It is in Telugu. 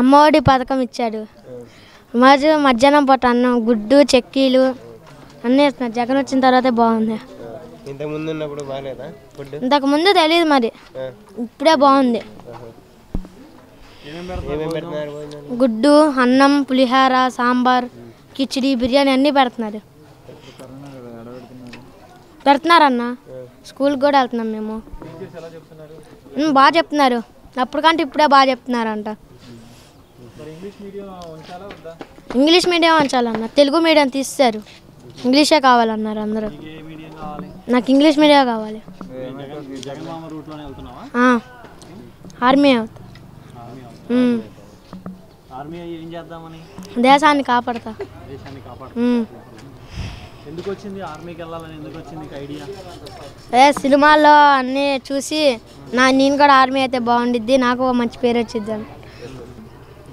అమ్మఒడి పథకం ఇచ్చాడు. మరి మధ్యాహ్నం పూట అన్నం గుడ్డు చెక్కీలు అన్నీ ఇస్తున్నారు జగన్ వచ్చిన తర్వాతే బాగుంది. ఇంతకు ముందు ఉన్నప్పుడు బాగాలేదా ఫుడ్ ఇంతకు ముందు తెలియదు మరి. ఇప్పుడే బాగుంది. గుడ్డు అన్నం పులిహార సాంబార్ కిచిడి బిర్యానీ అన్నీ పెడుతున్నారు. పెడుతున్నారన్న? స్కూల్కి కూడా వెళ్తున్నాం మేము. బాగా చెప్తున్నారు. అప్పటికంటే ఇప్పుడే బాగా చెప్తున్నారంట. ఇంగ్లీష్ మీడియం ఉంచాలన్న. తెలుగు మీడియం తీస్తారు. ఇంగ్లీషే కావాలన్నారు అందరూ. నాకు ఇంగ్లీష్ మీడియం కావాలి. ఆర్మీ దేశాన్ని కాపాడతా. దేశాన్ని కాపాడు ఉమ్. ఎందుకు వచ్చింది ఆర్మీకి వెళ్ళాలని? ఎందుకు వచ్చింది నీకు ఐడియా? అదే సినిమాల్లో అన్నీ చూసి నా నేను కూడా ఆర్మీ అయితే బాగుండిద్ది నాకు మంచి పేరు వచ్చిద్ది అని